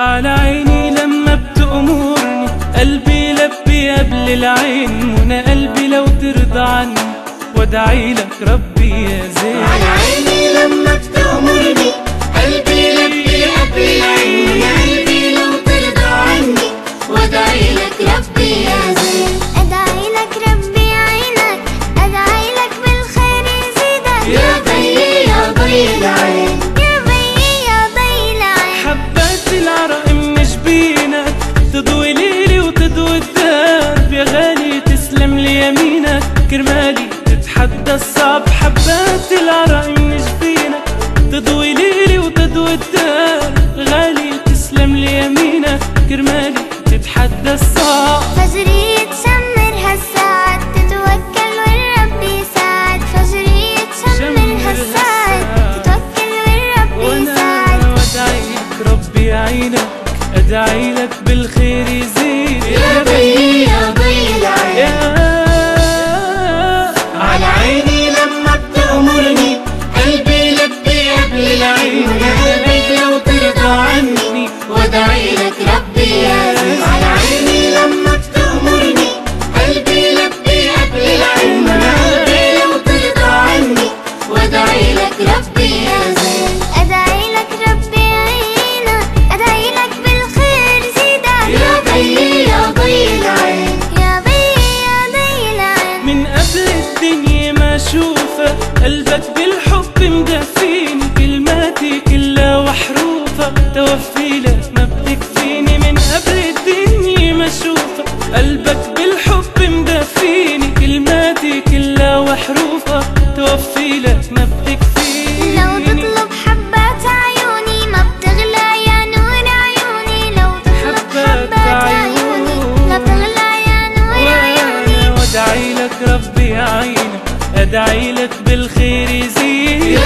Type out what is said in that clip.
على عيني لما بتأمرني. قلبي لبي قبل العين منى قلبي لو ترضى عني. وادعي لك ربي يا زين. على عيني لما بتأمرني قلبي لبي قبل العين. الصعب حبات العرق من جبينك تضوي ليلي وتضوي الدرب غالي تسلم لي يمينك كرمالي تتحدى الصعب فجري تشمر هالساعات تتوكل والرب يساعد فجري تشمر هالساعات تتوكل والرب وأنا يساعد وادعي لك ربي يعينك أدعي لك بالخير يزيد. ما لو تطلب حبات عيوني ما بتغلى يا نور عيوني. لو تطلب حبات عيوني. لا بتغلى يا نور عيوني. وأدعي لك ربي يعينك أدعي لك بالخير يزيد.